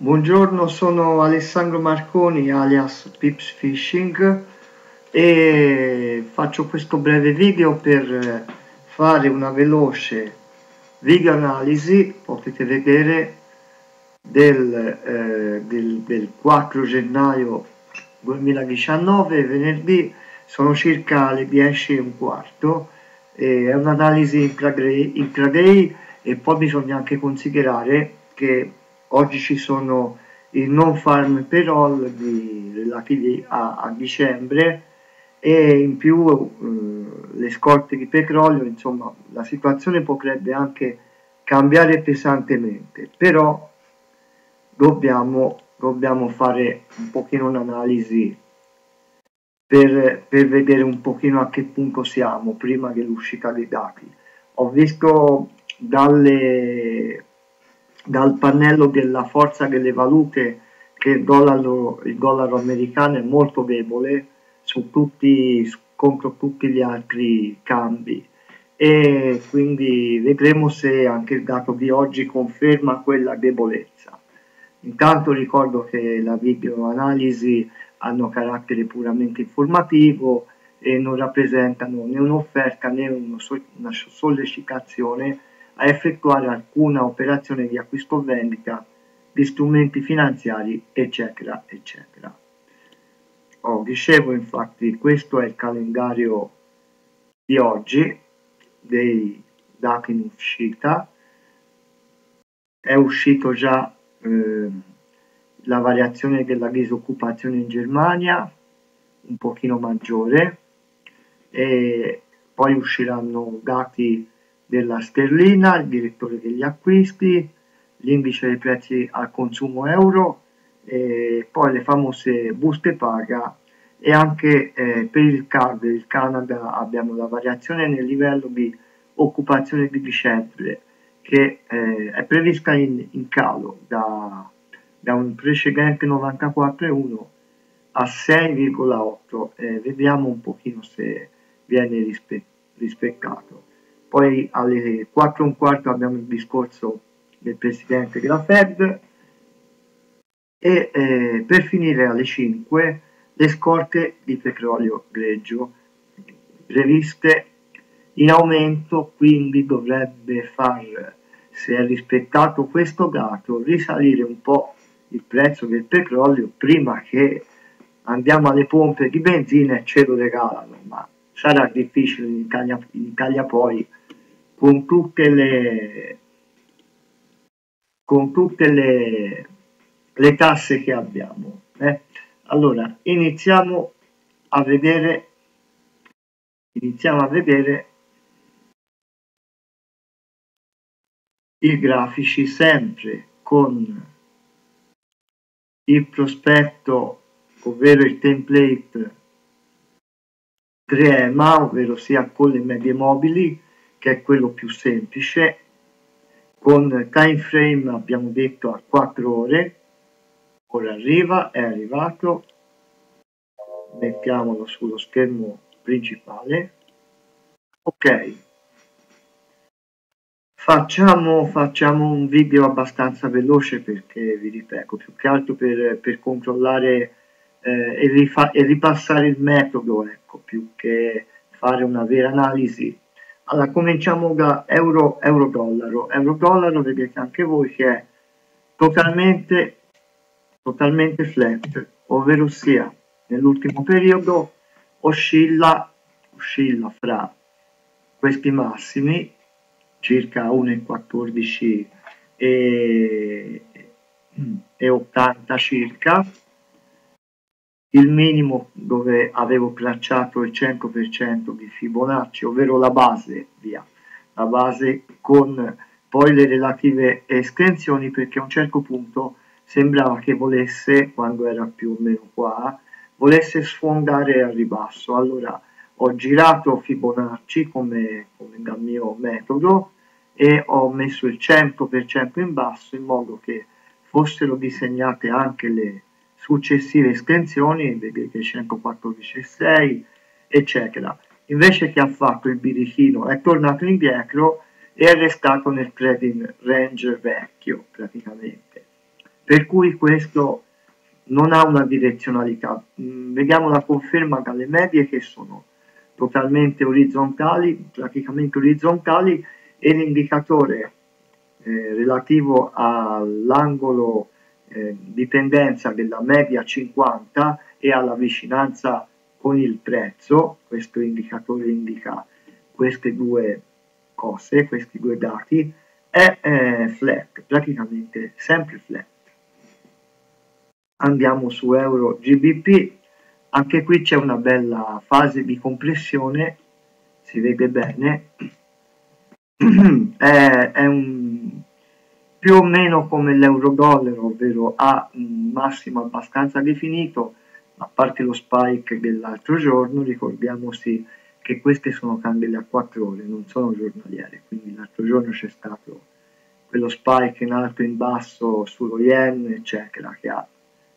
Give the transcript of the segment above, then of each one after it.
Buongiorno, sono Alessandro Marconi alias Pips Fishing e faccio questo breve video per fare una veloce video analisi, potete vedere, del, eh, del, del 4 gennaio 2019, venerdì, sono circa le 10 e un quarto, è un'analisi intraday, intraday e poi bisogna anche considerare che oggi ci sono i non farm payroll di, relativi a, a, dicembre e in più eh, le scorte di petrolio, insomma la situazione potrebbe anche cambiare pesantemente, però dobbiamo, dobbiamo fare un pochino un'analisi per, per vedere un pochino a che punto siamo prima dell'uscita dei dati. Ho visto dalle dal pannello della forza delle valute che il dollaro, il dollaro americano è molto debole su tutti, contro tutti gli altri cambi e quindi vedremo se anche il dato di oggi conferma quella debolezza. Intanto ricordo che la video analisi hanno carattere puramente informativo e non rappresentano né un'offerta né una sollecitazione a effettuare alcuna operazione di acquisto o vendita di strumenti finanziari, eccetera, eccetera. Oh, dicevo infatti, questo è il calendario di oggi dei dati in uscita. È uscito già eh, la variazione della disoccupazione in Germania, un pochino maggiore, e poi usciranno dati della sterlina, il direttore degli acquisti, l'indice dei prezzi al consumo euro, e poi le famose buste paga e anche eh, per il CAD il Canada abbiamo la variazione nel livello di occupazione di dicembre che eh, è prevista in, in calo da, da, un precedente 94,1 a 6,8 eh, vediamo un pochino se viene rispe rispettato poi alle 4 e un quarto abbiamo il discorso del presidente della Fed. E eh, per finire alle 5 le scorte di petrolio greggio previste in aumento quindi dovrebbe far se è rispettato questo dato risalire un po' il prezzo del petrolio prima che andiamo alle pompe di benzina e ce lo regalano ma sarà difficile in Italia, in Italia poi con tutte le, con tutte le, le tasse che abbiamo. Eh? Allora, iniziamo a vedere, iniziamo a vedere i grafici sempre con il prospetto, ovvero il template 3EMA, ovvero sia con le medie mobili, che è quello più semplice, con time frame abbiamo detto a 4 ore, ora arriva, è arrivato, mettiamolo sullo schermo principale, ok, facciamo, facciamo un video abbastanza veloce perché vi ripeto, più che altro per, per controllare eh, e, e ripassare il metodo, ecco, più che fare una vera analisi allora, cominciamo da euro, euro dollaro. Euro dollaro vedete anche voi che è totalmente, totalmente flat, ovvero sia nell'ultimo periodo oscilla, oscilla fra questi massimi circa 1,14 e, e 80 circa il minimo dove avevo tracciato il 100% di Fibonacci, ovvero la base, via, la base con poi le relative estensioni perché a un certo punto sembrava che volesse, quando era più o meno qua, volesse sfondare al ribasso. Allora ho girato Fibonacci come, come dal mio metodo e ho messo il 100% in basso in modo che fossero disegnate anche le successive estensioni, vedete 114,6 eccetera. Invece che ha fatto il birichino è tornato indietro e è restato nel trading range vecchio praticamente. per cui questo non ha una direzionalità. Mm, vediamo la conferma dalle medie che sono totalmente orizzontali, praticamente orizzontali, e l'indicatore eh, relativo all'angolo eh, di tendenza della media 50 e alla vicinanza con il prezzo, questo indicatore indica queste due cose, questi due dati, è eh, flat, praticamente sempre flat. Andiamo su euro GBP, anche qui c'è una bella fase di compressione, si vede bene, è, è un, più o meno come l'euro-dollaro, ovvero ha un massimo abbastanza definito, a parte lo spike dell'altro giorno, ricordiamoci che queste sono candele a 4 ore, non sono giornaliere, quindi l'altro giorno c'è stato quello spike in alto e in basso sullo yen, eccetera, che ha,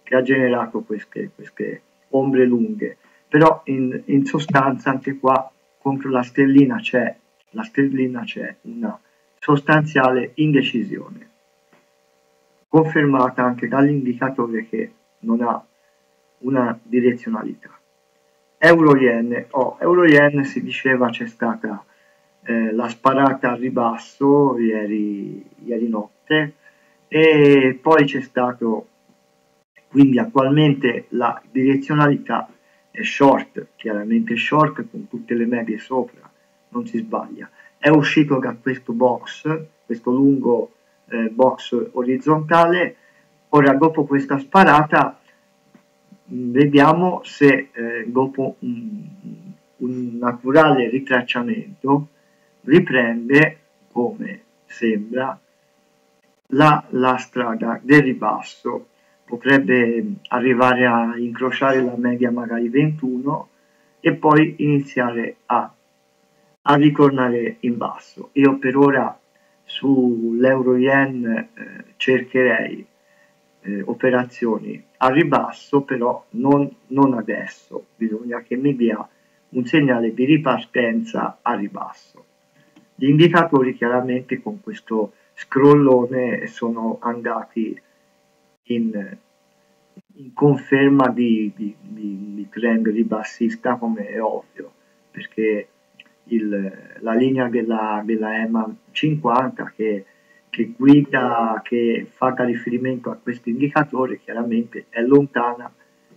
che ha generato queste, queste, ombre lunghe. Però in, in, sostanza anche qua contro la sterlina c'è, la sterlina c'è una sostanziale indecisione, confermata anche dall'indicatore che non ha una direzionalità. Euro-Yen, oh, Euro-Yen si diceva c'è stata eh, la sparata al ribasso ieri, ieri notte e poi c'è stato quindi attualmente la direzionalità è short, chiaramente short con tutte le medie sopra, non si sbaglia. È uscito da questo box, questo lungo eh, box orizzontale, ora dopo questa sparata vediamo se eh, dopo un, un, naturale ritracciamento riprende come sembra la, la strada del ribasso. Potrebbe arrivare a incrociare la media magari 21 e poi iniziare a, a ritornare in basso. Io per ora sull'euro yen eh, cercherei eh, operazioni a ribasso, però non, non adesso, bisogna che mi dia un segnale di ripartenza a ribasso. Gli indicatori chiaramente con questo scrollone sono andati in, in conferma di, di, di, di, trend ribassista come è ovvio, perché il, la linea della, della EMA 50 che che guida, che fa riferimento a questo indicatore, chiaramente è lontana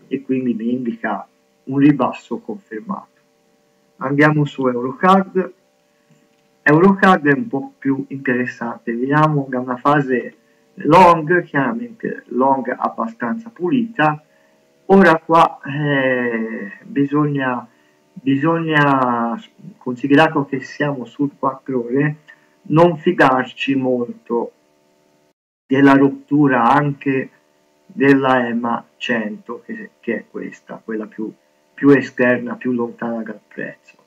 e quindi mi indica un ribasso confermato. Andiamo su Eurocard. Eurocard è un po' più interessante, vediamo da una fase long, chiaramente long abbastanza pulita. Ora qua eh, bisogna, bisogna, considerato che siamo sul 4 ore, non fidarci molto della rottura anche della EMA 100 che, che è questa, quella più, più, esterna, più lontana dal prezzo.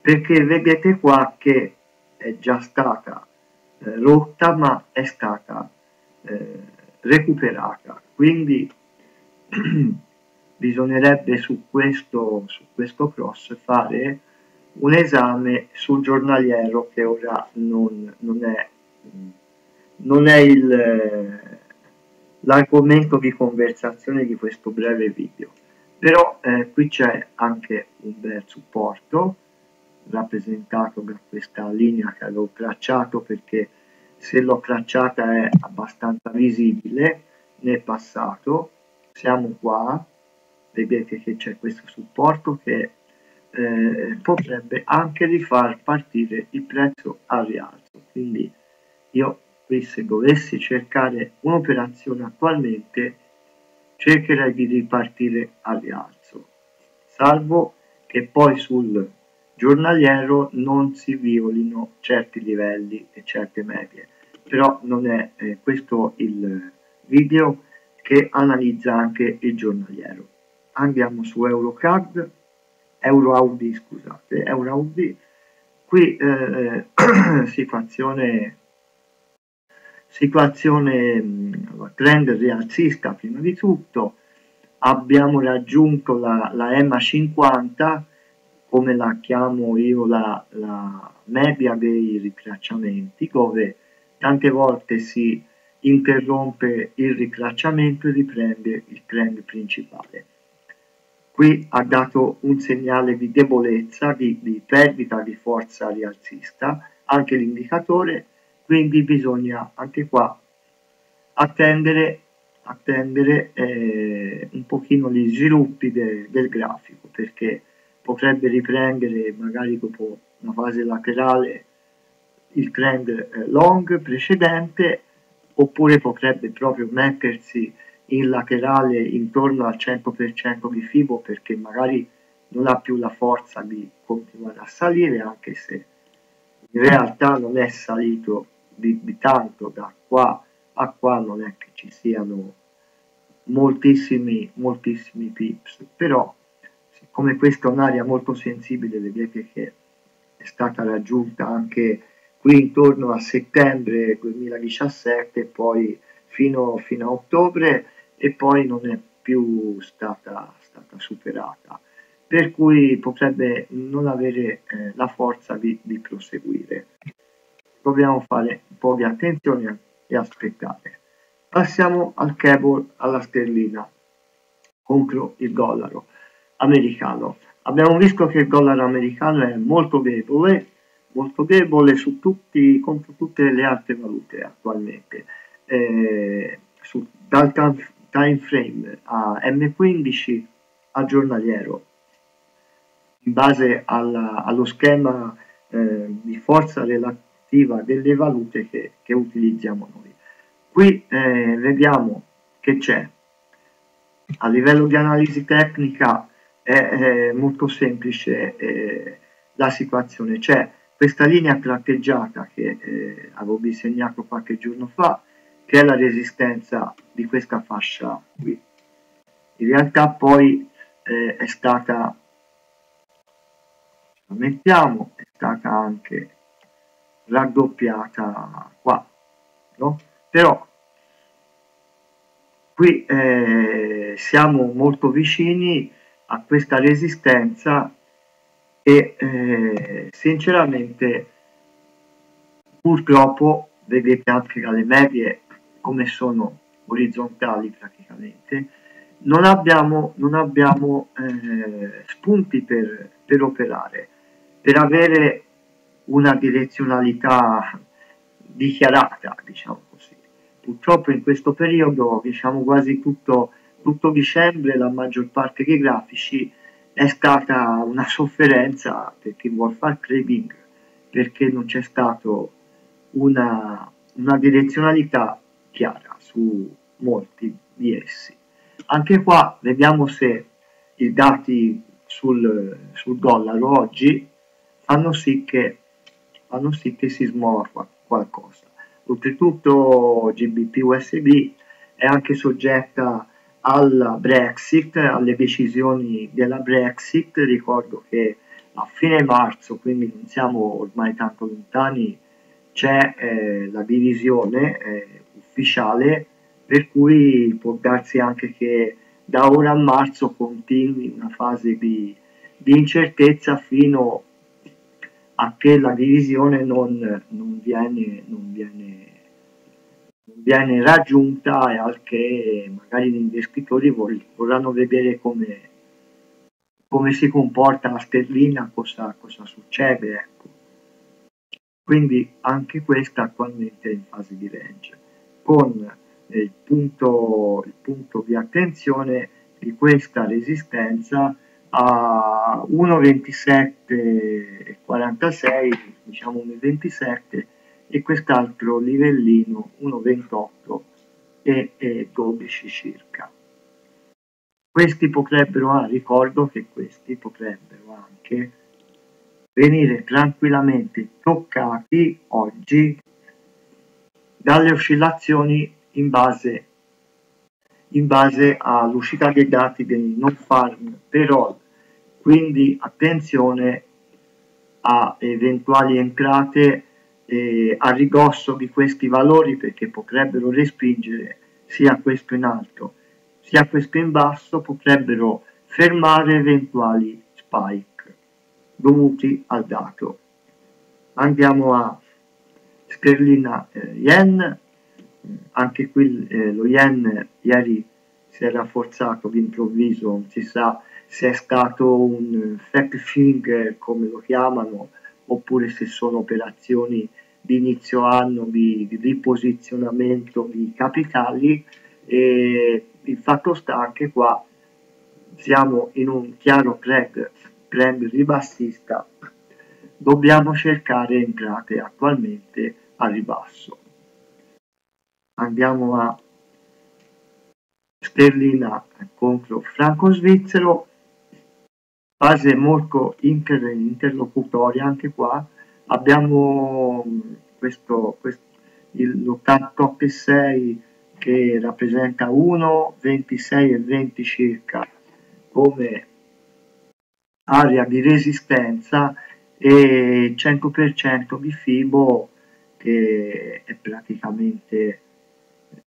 Perché vedete qua che è già stata eh, rotta ma è stata eh, recuperata. Quindi bisognerebbe su questo, su questo cross fare un esame sul giornaliero che ora non, non è, non è l'argomento di conversazione di questo breve video. Però eh, qui c'è anche un bel supporto rappresentato da questa linea che avevo tracciato perché se l'ho tracciata è abbastanza visibile nel passato. Siamo qua vedete che c'è questo supporto che eh, potrebbe anche rifar partire il prezzo al rialzo. Quindi io qui se dovessi cercare un'operazione attualmente cercherei di ripartire al rialzo salvo che poi sul giornaliero non si violino certi livelli e certe medie. Però non è eh, questo il video che analizza anche il giornaliero andiamo su Eurocard. Euro Audi, scusate, Euro Audi, qui eh, situazione, situazione trend rialzista prima di tutto, abbiamo raggiunto la, la EMA 50, come la chiamo io la, la media dei ritracciamenti, dove tante volte si, interrompe il ritracciamento e riprende il trend principale. Qui ha dato un segnale di debolezza, di, di perdita di forza rialzista, anche l'indicatore, quindi bisogna anche qua attendere, attendere eh, un pochino gli sviluppi de, del grafico perché potrebbe riprendere magari dopo una fase laterale il trend eh, long precedente oppure potrebbe proprio mettersi in laterale intorno al 100% di FIBO perché magari non ha più la forza di continuare a salire anche se in realtà non è salito di, di tanto da qua a qua non è che ci siano moltissimi moltissimi pips. Però siccome questa è un'area molto sensibile vedete che è stata raggiunta anche qui intorno a settembre 2017 poi fino, fino a ottobre e poi non è più stata, stata superata per cui potrebbe non avere eh, la forza di, di, proseguire. Dobbiamo fare un po' di attenzione e aspettare. Passiamo al cable alla sterlina contro il dollaro americano. Abbiamo visto che il dollaro americano è molto debole, molto debole su tutti, contro tutte le altre valute attualmente. Eh, su, dal time frame a M15 a giornaliero in base alla, allo schema eh, di forza relativa delle valute che, che utilizziamo noi. Qui eh, vediamo che c'è a livello di analisi tecnica è, è molto semplice eh, la situazione, c'è questa linea tratteggiata che eh, avevo disegnato qualche giorno fa che è la resistenza di questa fascia qui in realtà poi eh, è stata la mettiamo è stata anche raddoppiata qua no? però qui eh, siamo molto vicini a questa resistenza e eh, sinceramente purtroppo vedete anche dalle medie come sono orizzontali praticamente non abbiamo, non abbiamo eh, spunti per, per operare per avere una direzionalità dichiarata, diciamo così. Purtroppo in questo periodo, diciamo quasi tutto, tutto dicembre, la maggior parte dei grafici è stata una sofferenza per chi vuole fare trading, perché non c'è stata una, una direzionalità chiara su molti di essi. Anche qua vediamo se i dati sul, sul dollaro oggi fanno sì che, fanno sì che si smuova qualcosa. Oltretutto GBP USB è anche soggetta alla Brexit, alle decisioni della Brexit. Ricordo che a fine marzo, quindi non siamo ormai tanto lontani, c'è eh, la divisione eh, ufficiale per cui può darsi anche che da ora a marzo continui una fase di, di incertezza fino a che la divisione non, non, viene, non, viene, non viene raggiunta e al che magari gli investitori vorranno vedere come, come si comporta la sterlina, cosa, cosa succede. Ecco. Quindi anche questa attualmente è in fase di range, con il punto, il punto di attenzione di questa resistenza a 1,27,46 diciamo 1,27 e quest'altro livellino 1,28 e, e 12 circa. Questi potrebbero ah, ricordo che questi potrebbero anche venire tranquillamente toccati oggi dalle oscillazioni in base, in base all'uscita dei dati dei non farm payroll quindi attenzione a eventuali entrate eh, a ridosso di questi valori perché potrebbero respingere sia questo in alto sia questo in basso potrebbero fermare eventuali spike dovuti al dato. Andiamo a sterlina eh, yen. Anche qui eh, lo yen ieri si è rafforzato d'improvviso, non si sa se è stato un fat finger come lo chiamano oppure se sono operazioni di inizio anno di, di riposizionamento di capitali. E il fatto sta che qua siamo in un chiaro trend, trend ribassista dobbiamo cercare entrate attualmente a ribasso. Andiamo a sterlina contro franco svizzero fase molto inter interlocutoria anche qua. Abbiamo questo, questo il top 6 che rappresenta 1 26 e 20 circa come area di resistenza e 100% di Fibo che è praticamente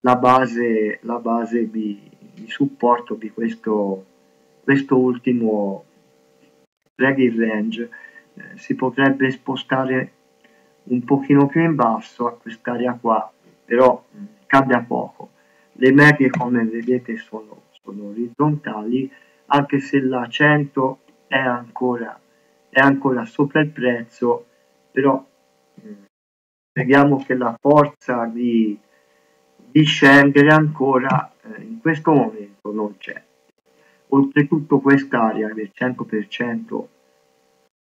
la base, la base di, di supporto di questo, questo ultimo trading range. Eh, si potrebbe spostare un pochino più in basso a quest'area qua però mh, cambia poco. Le medie come vedete sono, sono orizzontali anche se la 100 è ancora, è ancora sopra il prezzo però vediamo che la forza di di scendere ancora eh, in questo momento non c'è. Oltretutto quest'area del 100%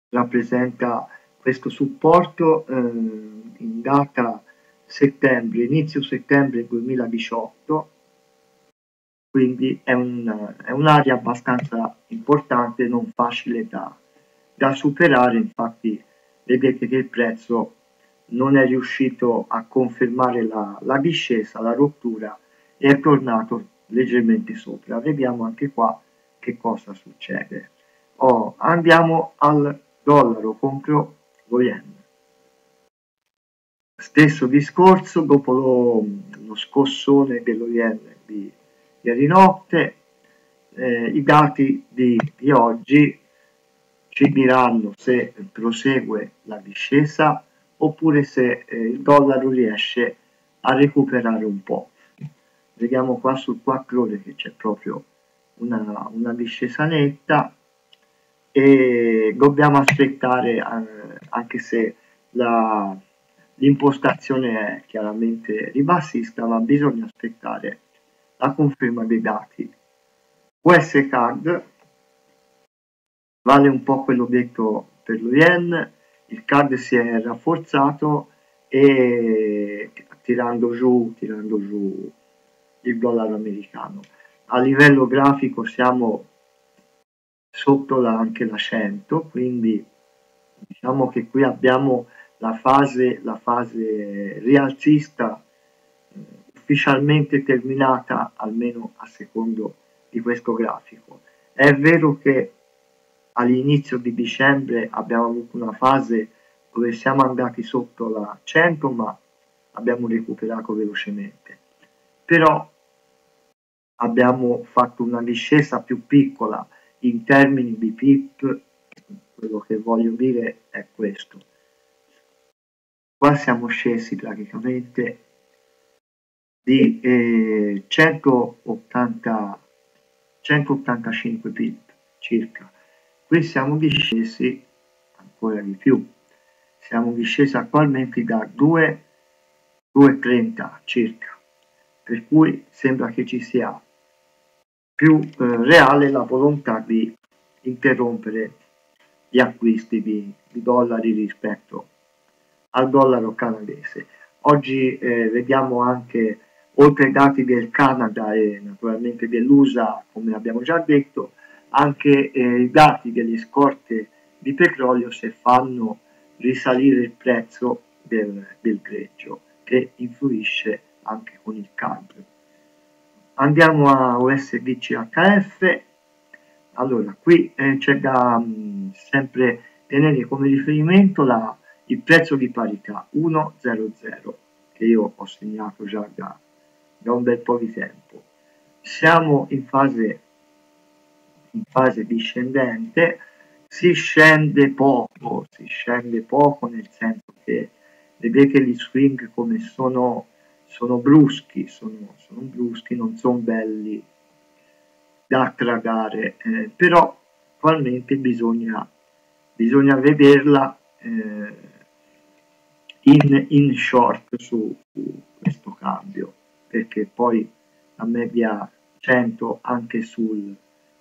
rappresenta questo supporto eh, in data settembre, inizio settembre 2018, quindi è, un, è un'area abbastanza importante, non facile da, da superare, infatti vedete che il prezzo non è riuscito a confermare la, la discesa, la rottura e è tornato leggermente sopra. Vediamo anche qua che cosa succede. Oh, andiamo al dollaro contro lo yen. Stesso discorso dopo lo, lo scossone dello yen di ieri notte, eh, i dati di, di oggi ci diranno se prosegue la discesa oppure se eh, il dollaro riesce a recuperare un po'. Vediamo qua sul 4 ore che c'è proprio una, una, discesa netta e dobbiamo aspettare eh, anche se l'impostazione è chiaramente ribassista ma bisogna aspettare la conferma dei dati US card vale un po' quello detto per lo yen il CAD si è rafforzato e tirando giù, tirando giù il dollaro americano. A livello grafico siamo sotto la, anche la 100, quindi diciamo che qui abbiamo la fase, la fase rialzista eh, ufficialmente terminata, almeno a secondo di questo grafico. È vero che all'inizio di dicembre abbiamo avuto una fase dove siamo andati sotto la 100 ma abbiamo recuperato velocemente. Però abbiamo fatto una discesa più piccola in termini di pip quello che voglio dire è questo. Qua siamo scesi praticamente di eh, 180 185 pip circa qui siamo discesi ancora di più. Siamo discesi attualmente da 2 2,30 circa per cui sembra che ci sia più eh, reale la volontà di interrompere gli acquisti di, di dollari rispetto al dollaro canadese. Oggi eh, vediamo anche oltre ai dati del Canada e naturalmente dell'USA come abbiamo già detto anche eh, i dati delle scorte di petrolio se fanno risalire il prezzo del, del greggio che influisce anche con il cambio. Andiamo a USDCHF, allora qui eh, c'è da mh, mm, sempre tenere come riferimento la, il prezzo di parità 100 che io ho segnato già da, da un bel po' di tempo. Siamo in fase in fase discendente, si scende poco, si scende poco nel senso che vedete gli swing come sono, sono bruschi, sono, sono bruschi, non sono belli da tragare, eh, però attualmente bisogna, bisogna vederla eh, in, in, short su, su, questo cambio, perché poi la media 100 anche sul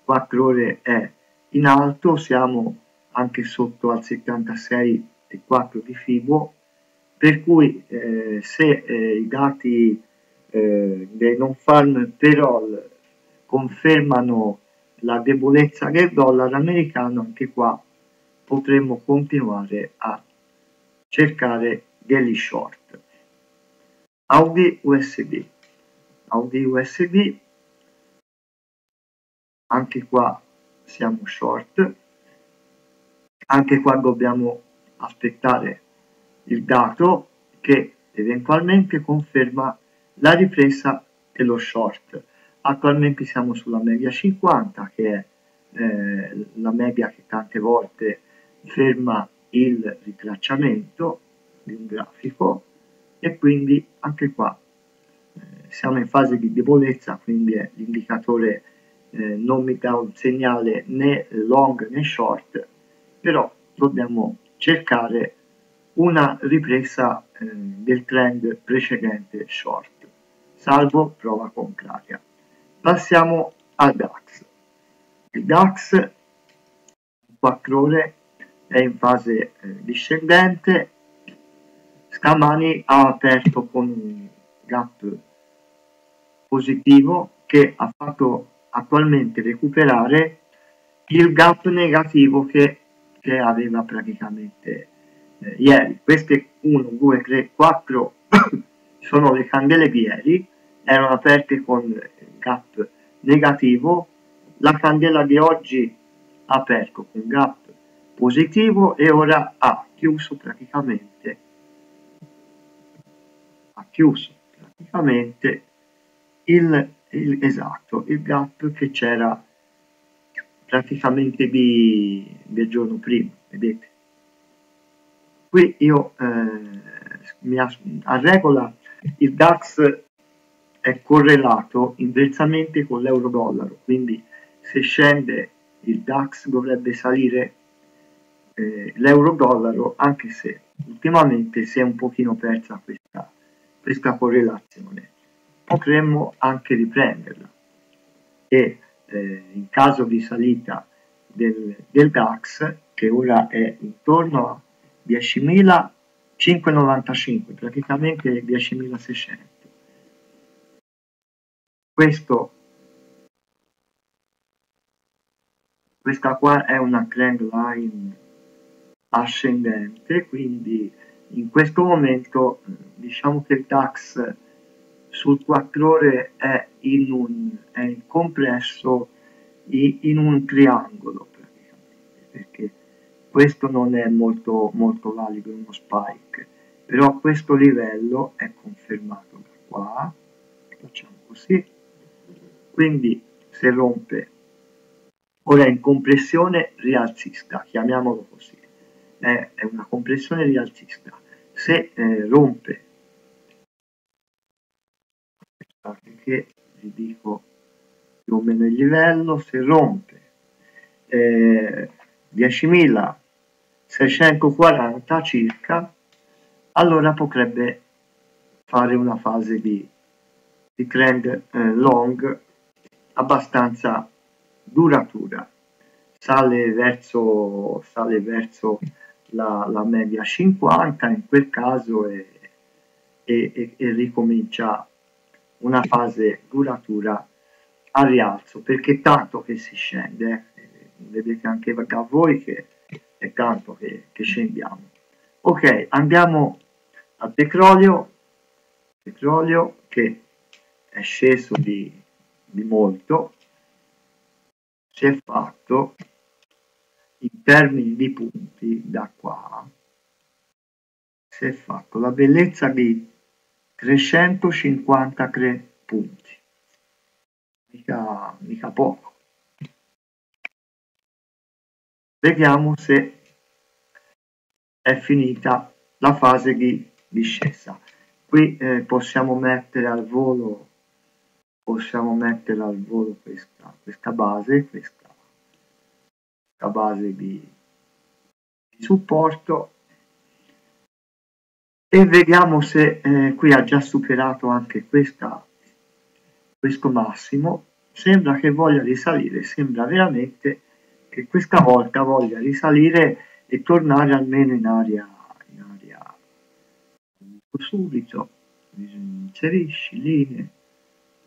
4 ore è in alto, siamo anche sotto al 76,4 di Fibo, per cui eh, se eh, i dati eh, dei non farm payroll confermano la debolezza del dollaro americano, anche qua potremmo continuare a cercare degli short. Audi USD. Audi USD, anche qua siamo short, anche qua dobbiamo aspettare il dato che eventualmente conferma la ripresa dello short. Attualmente siamo sulla media 50 che è eh, la media che tante volte ferma il ritracciamento di un grafico e quindi anche qua eh, siamo in fase di debolezza quindi l'indicatore eh, non mi dà un segnale né long né short però dobbiamo cercare una ripresa eh, del trend precedente short, salvo prova contraria. Passiamo al DAX. Il DAX 4 ore è in fase eh, discendente, stamani ha aperto con un gap positivo che ha fatto attualmente recuperare il gap negativo che, che aveva praticamente eh, ieri. Queste 1, 2, 3, 4 sono le candele di ieri, erano aperte con gap negativo, la candela di oggi ha aperto con gap positivo e ora ha chiuso praticamente ha chiuso praticamente il, il esatto il gap che c'era praticamente di, del giorno prima vedete? Qui io eh, a regola il DAX è correlato inversamente con l'euro dollaro quindi se scende il DAX dovrebbe salire eh, l'euro dollaro anche se ultimamente si è un pochino persa questa, questa correlazione potremmo anche riprenderla e eh, in caso di salita del, del DAX che ora è intorno a 10.595, praticamente 10.600. Questo, questa qua è una trend line ascendente, quindi in questo momento diciamo che il DAX sul 4 ore è in un è compresso in un triangolo perché questo non è molto, molto valido uno spike però questo livello è confermato da qua facciamo così quindi se rompe ora in compressione rialzista chiamiamolo così è, è una compressione rialzista se eh, rompe che vi dico più o meno il livello se rompe eh, 10.640 circa, allora potrebbe fare una fase di, di trend eh, long abbastanza duratura. Sale verso, sale verso la, la, media 50 in quel caso e, e, e, e ricomincia una fase duratura a rialzo perché tanto che si scende eh, vedete anche da voi che è tanto che, che scendiamo. Ok andiamo al petrolio. Petrolio che è sceso di, di molto. Si è fatto in termini di punti da qua si è fatto la bellezza di 353 punti. Mica, mica poco. Vediamo se è finita la fase di discesa. Qui eh, possiamo mettere al volo possiamo mettere al volo questa, questa base questa, questa base di, di supporto e vediamo se eh, qui ha già superato anche questa, questo massimo. Sembra che voglia risalire sembra veramente che questa volta voglia risalire e tornare almeno in aria in aria. Subito inserisci linee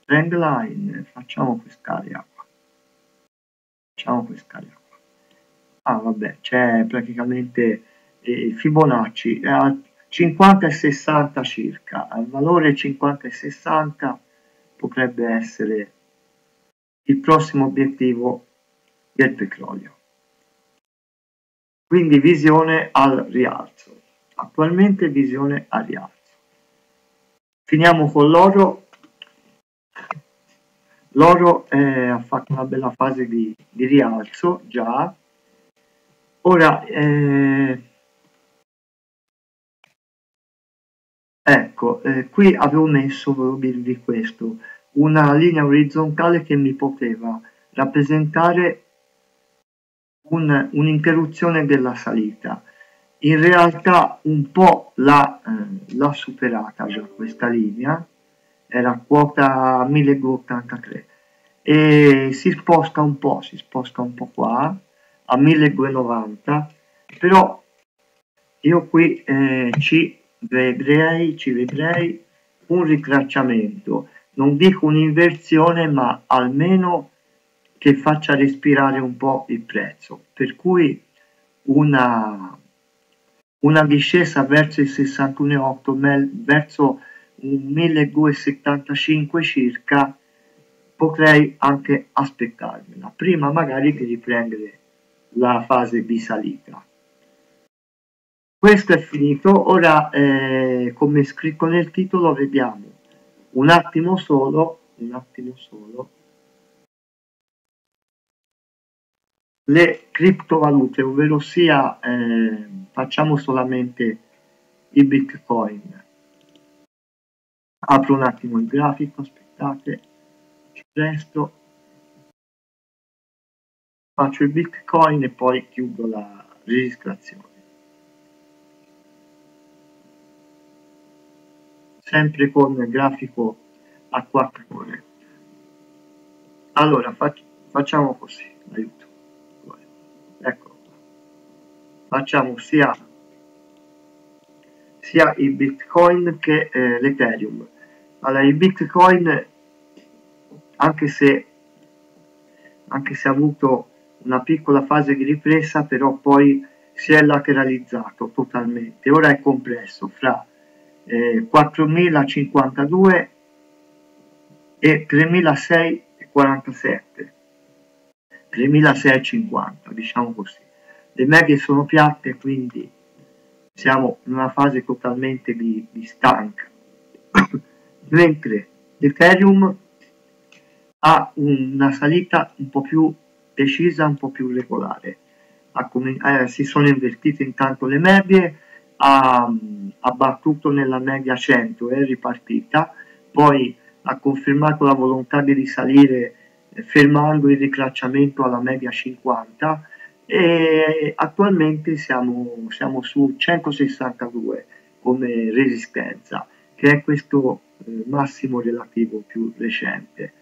trend line facciamo quest'area qua. Facciamo quest'area qua. Ah vabbè c'è praticamente eh, Fibonacci a 50 e 60 circa. Al valore 50 e 60 potrebbe essere il prossimo obiettivo del petrolio. Quindi visione al rialzo. Attualmente visione al rialzo. Finiamo con l'oro. L'oro eh, ha fatto una bella fase di, di rialzo già. Ora eh, ecco eh, qui avevo messo volevo dirvi questo una linea orizzontale che mi poteva rappresentare un, un'interruzione della salita. In realtà un po' l'ha, eh, superata già questa linea era quota 1283 e si sposta un po', si sposta un po' qua a 1290 però io qui eh, ci vedrei, ci vedrei un ritracciamento non dico un'inversione ma almeno che faccia respirare un po' il prezzo. Per cui una, una discesa verso il 61,8 verso un 1275 circa potrei anche aspettarmela. Prima magari di riprendere la fase di salita questo è finito ora eh, come scritto nel titolo vediamo. Un attimo solo un attimo solo. Le criptovalute ovvero sia eh, facciamo solamente i bitcoin. Apro un attimo il grafico aspettate ci presto. Faccio il bitcoin e poi chiudo la registrazione sempre con grafico a 4 ore. Allora fac facciamo così aiuto. Ecco. Facciamo sia sia il bitcoin che eh, l'ethereum. Allora il bitcoin anche se anche se ha avuto una piccola fase di ripresa però poi si è lateralizzato totalmente. Ora è compresso fra eh, 4052 e 3647 3650 diciamo così. Le medie sono piatte quindi siamo in una fase totalmente di, di stanca. Mentre l'Ethereum ha una salita un po' più decisa, un po' più regolare. Eh, si sono invertite intanto le medie, ha, ha battuto nella media 100, è ripartita, poi ha confermato la volontà di risalire eh, fermando il ricracciamento alla media 50 e attualmente siamo, siamo su 162 come resistenza che è questo eh, massimo relativo più recente.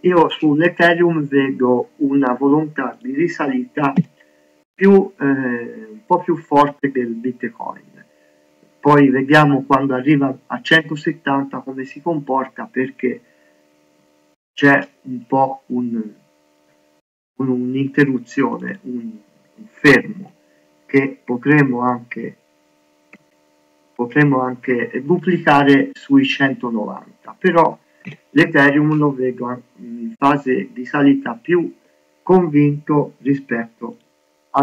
Io sull'Ethereum vedo una volontà di risalita più, eh, un po' più forte del Bitcoin. Poi vediamo quando arriva a 170 come si comporta perché c'è un po' un, un'interruzione, un, un fermo che potremmo anche, potremmo anche duplicare sui 190, però l'Ethereum lo vedo in fase di salita più convinto rispetto al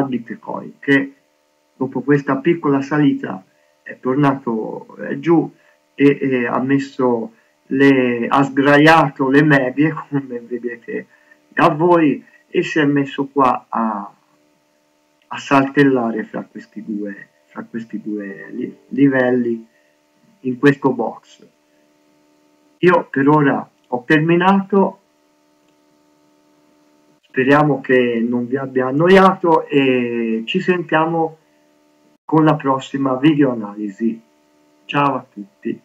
Bitcoin che dopo questa piccola salita è tornato giù e, e ha le, ha sdraiato le medie come vedete da voi e si è messo qua a, a saltellare fra questi due, fra questi due li, livelli in questo box. Io per ora ho terminato, speriamo che non vi abbia annoiato e ci sentiamo con la prossima video analisi. Ciao a tutti.